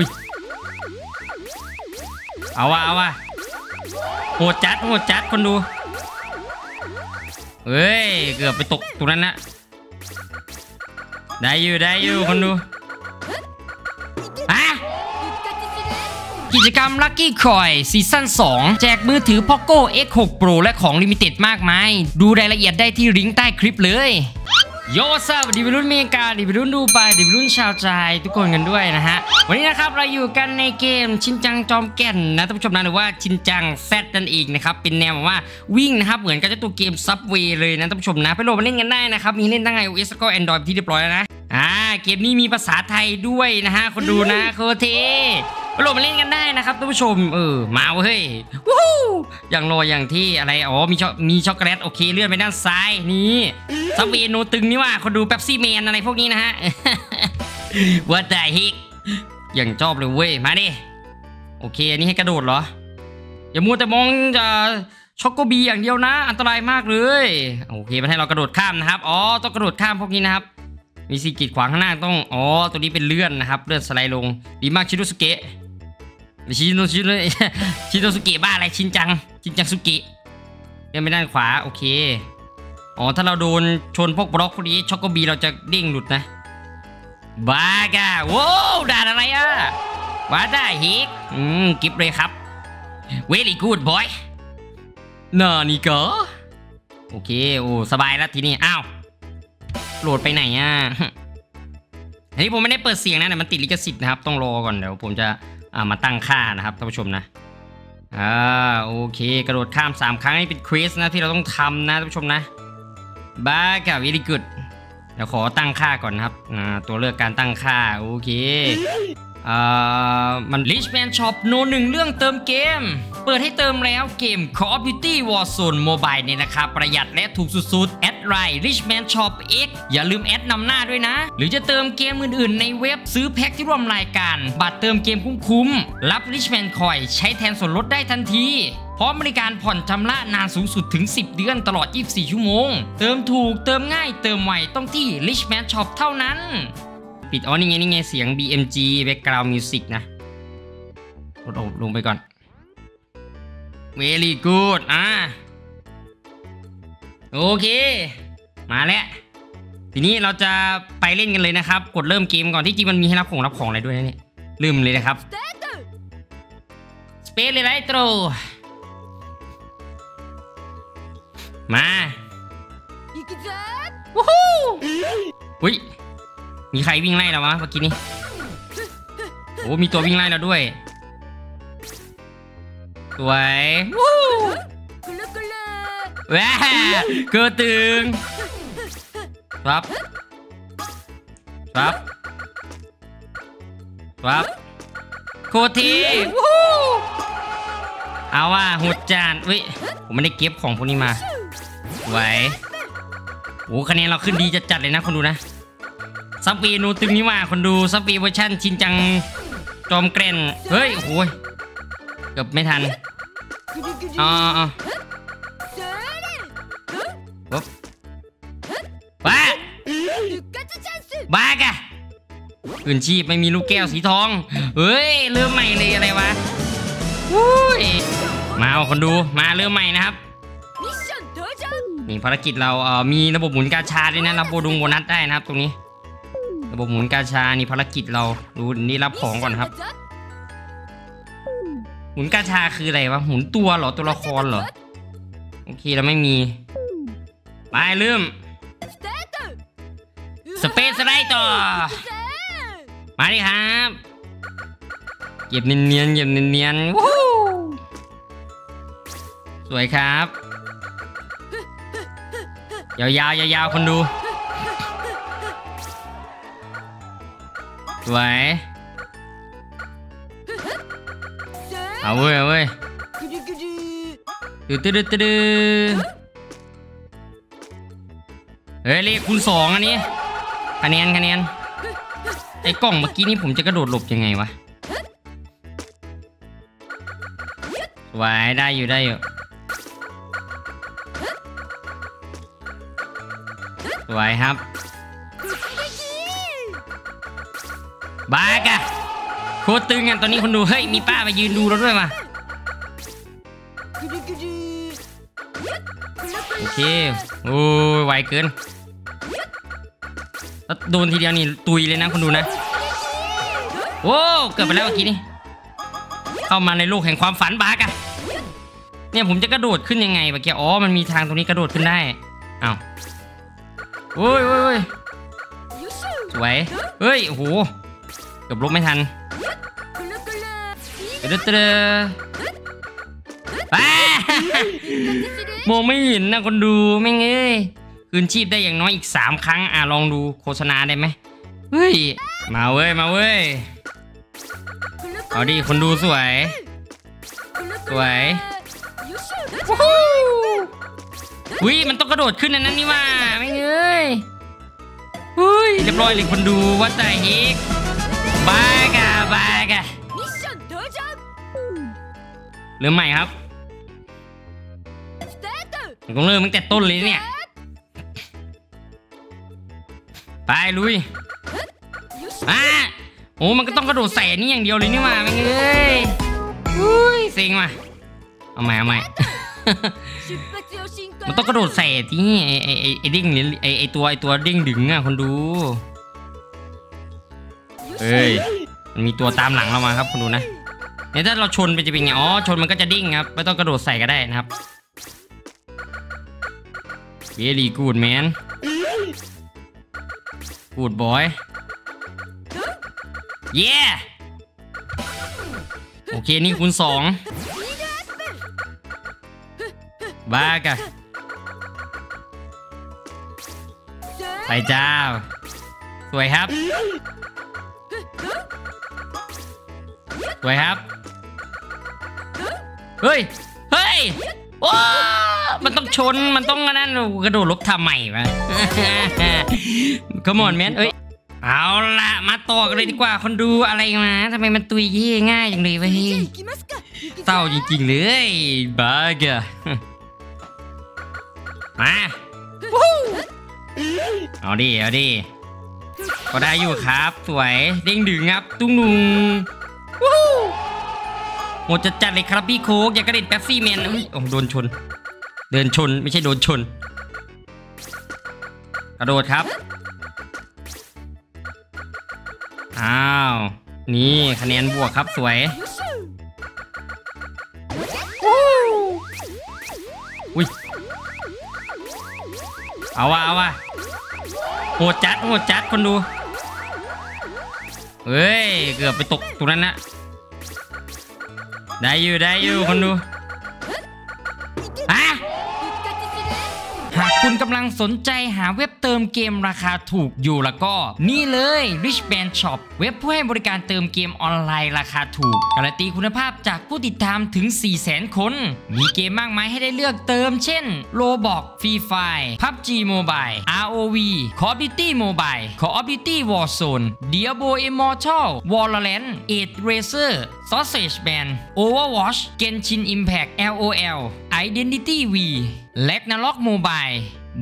อุ้ย เอาวะเอาวะโหดจัดโหดจัดคนดู เฮ้ย เกือบไปตกตรงนั้นนะได้อยู่ได้อยู่คนดูฮะกิจกรรม Lucky Coin season 2 แจกมือถือ Poco X6 Pro และของ limited มากมาย ดูรายละเอียดได้ที่ลิงก์ใต้คลิปเลย โยซับดีวิรุ่นเมกาดีวิรุ่นดูไบดีวิรุ่นชาวใจทุกคนกันด้วยนะฮะ วันนี้นะครับเราอยู่กันในเกมชินจังจอมแก่นนะท่านผู้ชมนะหรือว่าชินจังแซดนั่นเองนะครับเป็นแนวแบบว่าวิ่งนะครับเหมือนกับเจ้าตัวเกมซับเวย์เลยนะท่านผู้ชมนะไปโหลดมาเล่นกันได้นะครับมีเล่นทั้ง iOS แล้วก็ Android ที่เรียบร้อยแล้วนะอ่าเกมนี้มีภาษาไทยด้วยนะฮะคนดูนะโคเท โหลดมาเล่นกันได้นะครับท่านผู้ชม เออ มาเว้ยวู้ฮู้อย่างโรยอย่างที่อะไร อ๋อ มีช็อกมีช็อกโกแลตโอเคเลื่อนไปด้านซ้ายนี่ซับเวโนตึงนี่ว่าคนดูเป๊ปซี่แมนอะไรพวกนี้นะฮะว่าแต่ฮิกอย่างชอบเลยเว้ย มาดิ โอเค อันนี้ให้กระโดดเหรอ อย่ามัวแต่มองจะช็อกโกบีอย่างเดียวนะ อันตรายมากเลย โอเคมันให้เรากระโดดข้ามนะครับ อ๋อ ต้องกระโดดข้ามพวกนี้นะครับ มีสีกีดขวางข้างหน้าต้อง อ๋อ ตัวนี้เป็นเลื่อนนะครับ เลื่อนสไลด์ลง ดีมากชิโนสุเกะชิโนชิโนชิโนสุเกะบ้าอะไรชินจัง ชินจังสุเกะเลื่อนไปด้านขวา โอเค อ๋อ ถ้าเราโดนชนพวกบล็อกพวกนี้ช็อกโกบีเราจะเด้งหลุดนะ บ้ากะโว้วด่านอะไรอะว่าได้ฮิกอืม กิฟเลยครับ very good boy น่านี่ก็โอเค โอ้ สบายแล้วทีนี้ อ้าว โหลดไปไหนอะอันนี้ผมไม่ได้เปิดเสียงนะแต่มันติดลิขสิทธิ์นะครับ ต้องรอก่อนเดี๋ยวผมจะามาตั้งค่านะครับท่านผู้ชมนะอ่าโอเค กระโดดข้าม 3 ครั้งนี่เป็นเควสนะที่เราต้องทำนะท่านผู้ชมนะบ้ากับ very good เดี๋ยวขอตั้งค่าก่อนนะครับอ่าตัวเลือกการตั้งค่าโอเค มัน Richman Shop โนหนึ่งเรื่องเติมเกม เปิดให้เติมแล้วเกม Call of Duty Warzone Mobile เนี่ยนะครับประหยัดและถูกสุดๆ add Line Richman Shop X อย่าลืมแอ็ดนำหน้าด้วยนะ หรือจะเติมเกมอื่นๆ ในเว็บซื้อแพ็คที่ร่วมรายการ บัตรเติมเกมคุ้มๆ รับ Richman Coin ใช้แทนส่วนลดได้ทันทีพร้อมบริการผ่อนชำระนานสูงสุดถึง 10 เดือนตลอด 24 ชั่วโมง เติมถูก เติมง่าย เติมไวต้องที่ Richman Shop เท่านั้น ปิด อ๋อ นี่ไง นี่ไง เสียง BMG background music นะกดลงไปก่อน very good อะ โอเค มาแล้ว ทีนี้เราจะไปเล่นกันเลยนะครับ กดเริ่มเกมก่อนที่จริงมันมีให้รับของรับของอะไรด้วยนะเนี่ย ลืมเลยนะครับ สเปซเลยไรโตรมาวู้ฮู้อุ้ย มีใครวิ่งไล่เราวะเมื่อกี้นี้โอ้มีตัววิ่งไล่เราด้วย สวยแหวเกิดตึงครับครับครับโคตีเอาว่าหุดจานวิผมไม่ได้เก็บของพวกนี้มาสวโอ้คะแนนเราขึ้นดีจัดๆเลยนะคนดูนะ ซับปีนูตึงนี่มาคนดูซับปีเวอร์ชันชินจังจอมเกรนเฮ้ยโอ้ยเกือบไม่ทันอ๋อบ้าบ้กะอื่นชีพไม่มีลูกแก้วสีทอง เฮ้ยเริ่มใหม่เลยอะไรวะมาเอาคนดูมาเริ่มใหม่นะครับนี่ภารกิจเราเอ่อมีระบบหมุนกาชาด้วยนะรับโบดุงโบนัสได้นะครับตรงนี้ ระบบหมุนกาชานี่ภารกิจเราดูนี่รับของก่อนครับ หมุนกาชาคืออะไรวะหมุนตัวเหรอตัวละครเหรอโอเคเราไม่มีไปเริ่มสเปซไรต่อมาดิครับเก็บเนียนๆเก็บเนียนๆวู้สวยครับยาวๆยาวๆคนดู สวยเอาเว้ยเอาเว้ยตืดตืดตืดเฮ้ยเลขคูณสองอันนี้คะแนนคะแนนไอ้กล่องเมื่อกี้นี้ผมจะกระโดดหลบยังไงวะวายได้อยู่ได้อยู่วายครับ บ้ากะโคตรตึงอะตอนนี้คนดูเฮ้ยมีป้ามายืนดูเราด้วยมาโอเคโอ้ยไวเกินแล้วโดนทีเดียวนี่ตุยเลยนะคนดูนะโอ้เกิดไปแล้วเมื่อกี้นี่เข้ามาในโลกแห่งความฝันบ้ากะเนี่ยผมจะกระโดดขึ้นยังไงเมื่อกี้อ๋อมันมีทางตรงนี้กระโดดขึ้นได้เอา้าวโอ้ยโอ้ยสวยเฮ้ยโอ้โห กับลุไม่ทันเดือดเดือมองไม่เห็นนะคนดูไม่เงยคืนชีพได้อย่างน้อยอีก 3 ครั้ง อะลองดูโฆษณาได้ไหมเฮ้ย มาเว้ย มาเว้ย เอาดิคนดูสวย สวยวู้ยมันต้องกระโดดขึ้นนั้นนี่ว่าไม่เงยเฮ้ยเรียบร้อยเลยคนดูวัดใจฮิก บายกะบายกะเริ่มใหม่ครับผมต้องเริ่มตั้งแต่ต้นเลยเนี่ย ไปลุยอะโอ้มันก็ต้องกระโดดใส่นี่อย่างเดียวเลยนี่มาเงยอุ้ยเซ็งมาเอาใหม่เอาใหม่มันต้องกระโดดใส่ที่ไอไอไอดิ้งไอไอตัวไอ้ตัวดิ้งดึงอะคนดู เอ้ยมันมีตัวตามหลังเรามาครับคนดูนะเนี่ยถ้าเราชนไปจะเป็นไงอ๋อชนมันก็จะดิ้งครับไม่ต้องกระโดดใส่ก็ได้นะครับ very good man good boy yeah โอเคนี่คูณสองบ้ากะไปจ้า สวยครับ สวยครับ เฮ้ย เฮ้ยว้ามันต้องชน มันต้องนั่นกระโดดลบทำใหม่ไหมาขมอนแมนเอ้ย เอาละมาต่อกันเลยดีกว่า คนดูอะไรมาทำไมมันตุยเย่ง่ายอย่างเลยวะเฮ้ยเศร้าจริงๆเลยบ้าเกะมาเอาดิ เอาดิ ก็ได้อยู่ครับ สวย เด้งดึงครับ ตุ้งนุ่ง หดจัดเลยครับพี่โคกอย่ากระเด็นแป๊บซี่แมนโอ้โดนชน เดินชนไม่ใช่โดนชน กระโดดครับ อ้าว นี่คะแนนบวกครับสวยอุ้ยเอาวะเอาวะโหดจัดโหดจัดคนดู เฮ้ย เกือบไปตกตรงนั้นนะ ได้อยู่ได้อยู่คนดู คุณกำลังสนใจหาเว็บเติมเกมราคาถูกอยู่แล้วก็ นี่เลย Rich Band Shop เว็บผู้ให้บริการเติมเกมออนไลน์ราคาถูก การันตีคุณภาพจากผู้ติดตามถึง 400,000 คน มีเกมมากมายให้ได้เลือกเติม เช่น Roblox Free Fire PUBG Mobile ROV Call of Duty Mobile Call of Duty Warzone Diablo Immortal Valorant Age Racer Sausage Band Overwatch Genshin Impact LOL Identity V และนล็อกโมบาย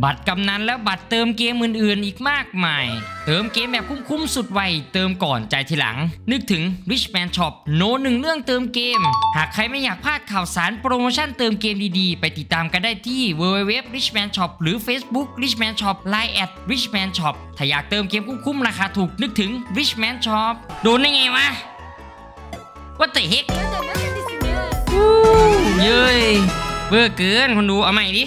บัตรกำนันและบัตรเติมเกมอื่นๆ อีกมากมาย เติมเกมแบบคุ้มๆ สุดไว เติมก่อนใจทีหลัง นึกถึง Rich Man Shop โน่หนึ่งเรื่องเติมเกม หากใครไม่อยากพลาดข่าวสารโปรโมชั่นเติมเกมดีๆ ไปติดตามกันได้ที่ www richman shop หรือ Facebook richman shop line at richman shop ถ้าอยากเติมเกมคุ้มๆ ราคาถูกนึกถึง richman shop โดนได้ไงวะ What the heck เย้ยเบอร์เกินคนดูเอาใหม่ดิ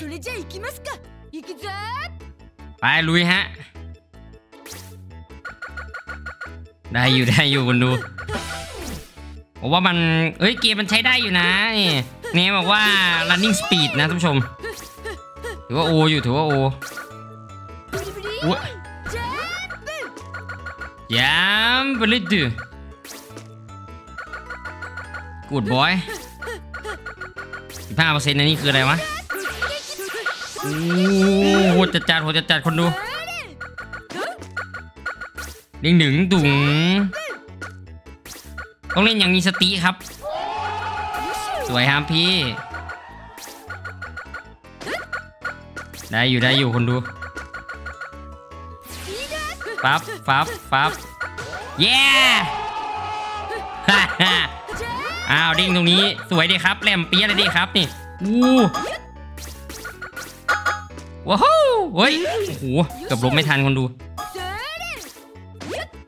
それじゃあ行きますか行くぞ ไปลุยฮะ ได้อยู่ ได้อยู่คนดูผมว่ามัน เอ้ยเกมมันใช้ได้อยู่นะนี่นี่บอกว่า running speed นะท่านผู้ชม ถือว่าโออยู่ถือว่าโอ ブリブリ อุ๊ย ジャンプ ยามไปเลยดืกูดบอยสิบห้าเปอร์เซ็นต์นี่คืออะไรวะ โอ้จัดจัดโหจัดจัดคนดูเล่นหนึ่งดุงต้องเล่นอย่างมีสติครับ สวยฮามพี่ ได้อยู่ได้อยู่คนดูฟับฟับฟับเย้ฮ่อ้าวดิ้งตรงนี้สวยดีครับแหลมเปี้ยเลยดีครับนี่อู้ ว้าวเฮ้ยโอ้โหเกับลบไม่ทันคนดู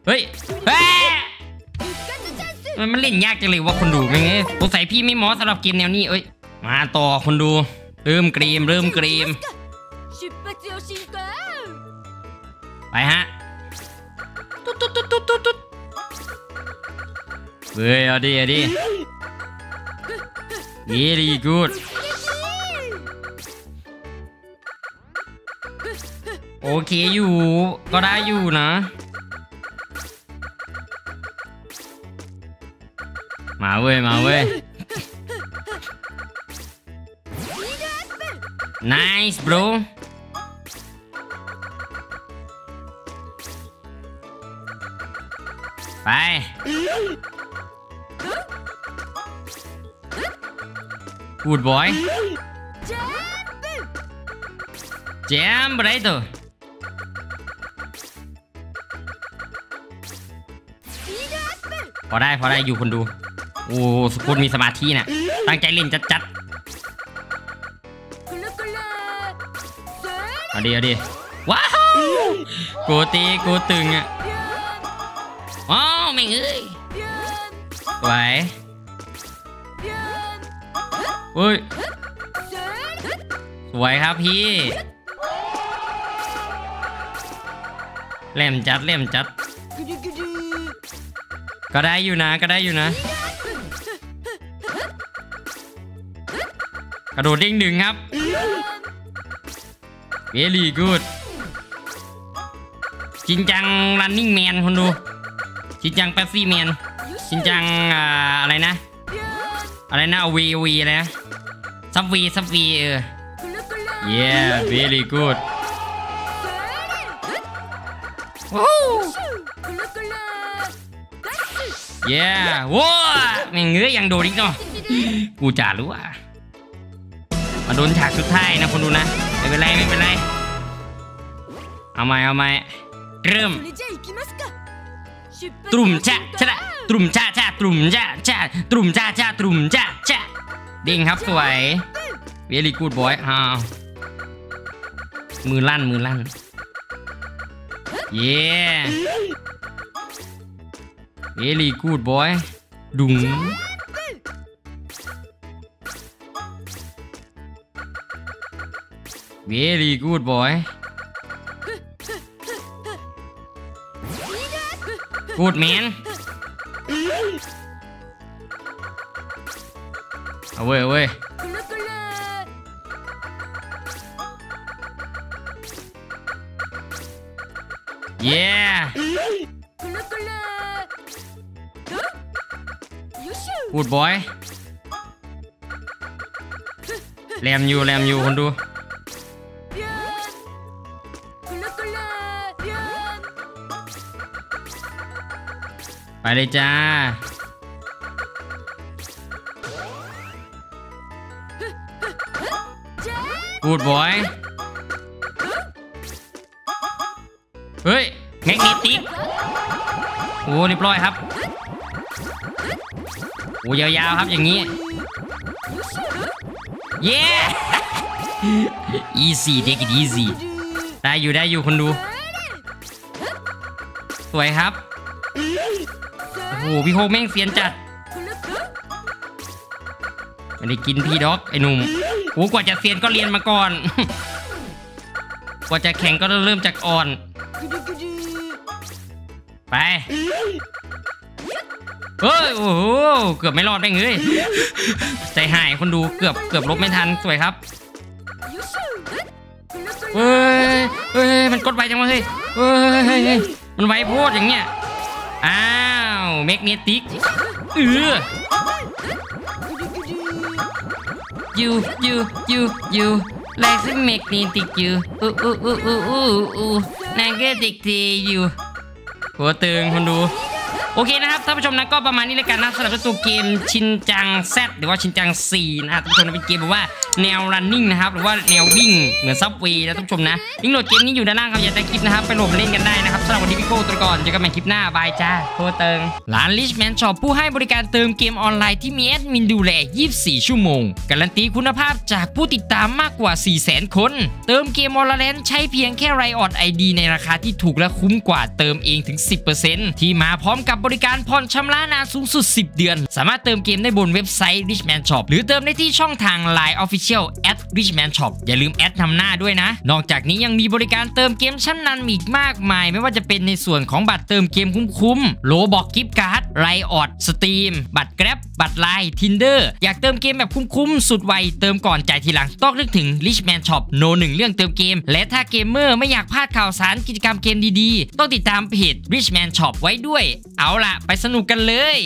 เฮ้ยแมันมันเล่นยากจังเลยว่าคนดูเป็นไงสงสัยพี่ไม่หมอสำหรับเกมแนวนี้เอ้ย มาต่อคนดู เริ่มกรีมเริ่มกรีม ไปฮะตุ๊ดตุ๊ดตุ๊ดตุ๊ดตุ๊ดเฮ้ยเอาดิเอาดิ very good โอเคอยู่ ก็ได้อยู่นะ มาเว้ย มาเว้ย nice bro ไปขูดบอยเจมไปได้ตัว พอได้พอได้อยู่คนดู โอ้สกุลมีสมาธินะตั้งใจเล่นจัดจัดเอาดีเอาดีว้าวกูตีกูตึงอะอ๋อไม่เอ้ยไหวเฮ้ยสวยครับพี่เล่มจัดเล่มจัด ก็ได้อยู่นะก็ได้อยู่นะ กระโดดเด้งหนึ่งครับ very good จินจัง running man คนดูจินจังแป๊บซี่แมนจริงจังอะไรนะ อะไรนะวีวีอะไรนะซับวีซับวีเออ yeah very good เย้ว้าม่งเงื้อยังโดนอีกเนาะกูจ่ารู้อะมาโดนฉากสุดท้ายนะคนดูนะไม่เป็นไรไม่เป็นไรเอาไหมเอาไหมเริ่มตรุ่มจ้าจ้าตรุ่มจ้าจ้าตรุ่มจ้าจ้าตรุ่มจ้าจ้าตรุ่มจ้าจ้าเด้งครับสวยเวลี่กูดบอยฮาวมือลั่นมือลั่นเย้ เวลีกูดบอยดุงเว พูดบอยแรมอยู่แรมอยู่คนดูไปเลยจ้าพูดบอยเฮ้ยแงกนิติกโอ้เรียบร้อยครับ โอ้ยาวๆครับอย่างนี้ เย้ easy take it easy ได้อยู่ได้อยู่คนดู สวยครับ โอ้โหพี่โฮแม่งเซียนจัดไม่ได้กินพี่ด็อกไอ้หนุ่มโอ้กว่าจะเซียนก็เรียนมาก่อน กว่าจะแข่งก็เริ่มจากอ่อน ไป เอ้ยโอ้โหเกือบไม่รอดไปงเลยใจหายคนดูเกือบเกือบลบไม่ทันสวยครับเฮ้ยเฮ้ยมันกดไวจังวะเฮ้ยเฮ้ยมันไวโพดอย่างเงี้ยอ้าวแมกเนติกเออยูยูยูยูลายซึ่งเมกเนติกยูอู้อู้อู้อู้อู้อู้นางก็ติกตีอยูหัวตึงคนดู โอเคนะครับท่านผู้ชมนะก็ประมาณนี้เลยกันนะสำหรับเจ้าตัวเกมชินจัง Z หรือว่าชินจัง4นะครับท่านผู้ชมนะเป็นเกมแบบว่าแนว running นะครับหรือว่าแนววิ่งเหมือนซับเวย์นะท่านผู้ชมนะลิงก์โหลดเกมนี้อยู่ด้านล่างครับอย่าแต่คลิปนะครับไปโหลดมาเล่นกันได้นะครับสำหรับวันนี้พี่โก้ตัวก่อนเจอกันใหม่คลิปหน้าบายจ้าโทรเติงร้าน Richman Shop ผู้ให้บริการเติมเกมออนไลน์ที่มีแอดมินดูแล 24 ชั่วโมง การันตีคุณภาพจากผู้ติดตามมากกว่า 400,000 คน เติมเกมออลแลนใช้เพียงแค่ไรออดไอดีในราคาที่ถูกและคุ้มกว่าเติมเองถึง 10%ที่มาพร้อมกับบริการผ่อนชำระนานสูงสุด 10 เดือน สามารถเติมเกมได้บนเว็บไซต์ Richman Shop หรือเติมได้ที่ช่องทาง Line Official at Richman Shop อย่าลืมแอดนำหน้าด้วยนะ นอกจากนี้ยังมีบริการเติมเกมชั้นนำอีกมากมาย ไม่ว่าจะเป็นในส่วนของบัตรเติมเกมคุ้มๆ Roblox gift card Riot Steam บัตร Grab บัตร Line Tinder อยากเติมเกมแบบคุ้มๆสุดไวเติมก่อนจ่ายทีหลังต้องนึกถึง Richman Shop โนหนึ่งเรื่องเติมเกม และถ้าเกมเมอร์ไม่อยากพลาดข่าวสารกิจกรรมเกมดีๆ ต้องติดตามเพจ Richman Shop ไว้ด้วยเอาล่ะ ไปสนุกกันเลย